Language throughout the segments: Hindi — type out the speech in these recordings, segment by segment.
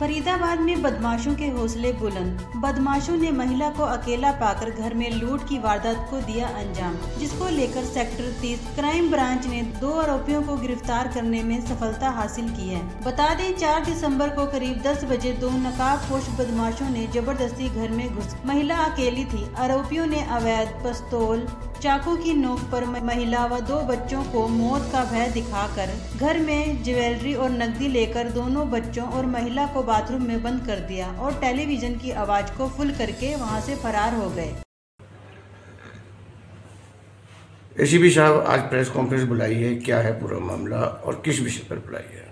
फरीदाबाद में बदमाशों के हौसले बुलंद। बदमाशों ने महिला को अकेला पाकर घर में लूट की वारदात को दिया अंजाम, जिसको लेकर सेक्टर 30 क्राइम ब्रांच ने दो आरोपियों को गिरफ़्तार करने में सफलता हासिल की है। बता दें 4 दिसंबर को करीब 10 बजे दो नकाब नकाबपोश बदमाशों ने ज़बरदस्ती घर में घुस। महिला अकेली थी। आरोपियों ने अवैध पिस्तौल चाकू की नोक पर महिला व दो बच्चों को मौत का भय दिखाकर घर में ज्वेलरी और नकदी लेकर दोनों बच्चों और महिला को बाथरूम में बंद कर दिया और टेलीविज़न की आवाज़ को फुल करके वहाँ से फरार हो गए। एसीपी साहब, आज प्रेस कॉन्फ्रेंस बुलाई है, क्या है पूरा मामला और किस विषय पर बुलाई है?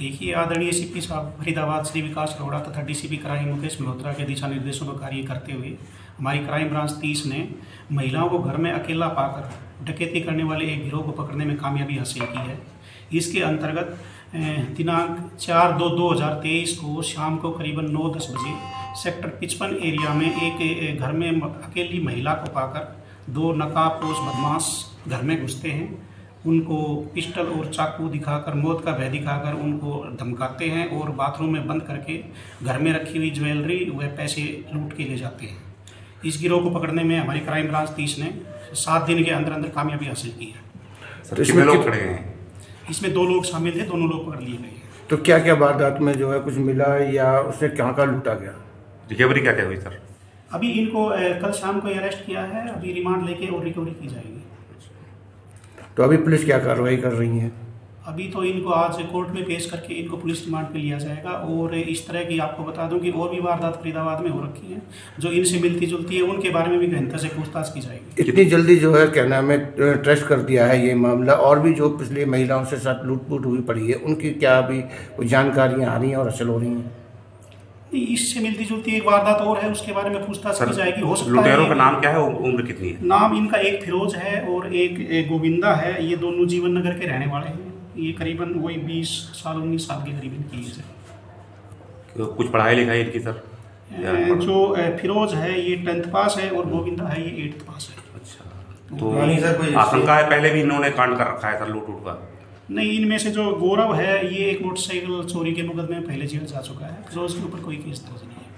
देखिए, आदरणीय सीपी साहब, फरीदाबाद श्री विकास अरोड़ा तथा डीसीपी क्राइम मुकेश मल्होत्रा के दिशा निर्देशों का कार्य करते हुए हमारी क्राइम ब्रांच तीस ने महिलाओं को घर में अकेला पाकर डकैती करने वाले एक गिरोह को पकड़ने में कामयाबी हासिल की है। इसके अंतर्गत दिनांक चार दो दो हज़ार तेईस को शाम को करीबन नौ दस बजे सेक्टर पिचपन एरिया में एक घर में, अकेली महिला को पाकर दो नकाबपोश बदमाश घर में घुसते हैं। उनको पिस्टल और चाकू दिखाकर मौत का भय दिखाकर उनको धमकाते हैं और बाथरूम में बंद करके घर में रखी हुई ज्वेलरी व पैसे लूट के ले जाते हैं। इस गिरोह को पकड़ने में हमारी क्राइम ब्रांच तीस ने सात दिन के अंदर अंदर कामयाबी हासिल की है। तो इसमें लोग खड़े हैं? इसमें दो लोग शामिल थे दोनों लोग पकड़ लिए गए हैं। तो क्या क्या वारदात में जो है कुछ मिला या उससे कहाँ कहाँ लूटा गया? रिकवरी क्या क्या हुई सर? अभी इनको कल शाम को अरेस्ट किया है अभी रिमांड लेके और रिकवरी की जाएगी। तो अभी पुलिस क्या कार्रवाई कर रही है? अभी तो इनको आज कोर्ट में पेश करके इनको पुलिस रिमांड पे लिया जाएगा और इस तरह की आपको बता दूँ कि और भी वारदात फरीदाबाद में हो रखी है जो इनसे मिलती जुलती है उनके बारे में भी गहनता से पूछताछ की जाएगी। इतनी जल्दी जो है क्या नाम है ट्रस्ट कर दिया है ये मामला? और भी जो पिछली महिलाओं से साथ लूटपूट हुई पड़ी है उनकी क्या अभी जानकारियाँ आ रही हैं और असल हो रही हैं? इससे मिलती जुलती एक वारदात और है उसके बारे में पूछताछ की जाएगी हो सकता लुटेरों का नाम क्या है? उम्र कितनी है? नाम इनका एक फिरोज है और एक, एक गोविंदा है ये दोनों जीवन नगर के रहने वाले हैं। ये करीबन वही बीस साल उन्नीस साल के करीब इनकी एज है। कुछ पढ़ाई लिखाई इनकी सर? जो फिरोज है ये टेंथ पास है और गोविंदा है ये एट्थ पास है। अच्छा तो आशंका है पहले भी इन्होंने कांड कर रखा है सर लूट उट का? नहीं, इनमें से जो गौरव है, ये एक मोटरसाइकिल चोरी के मुकदमे में पहले जेल जा चुका है। जो उसके ऊपर कोई केस दर्ज नहीं है।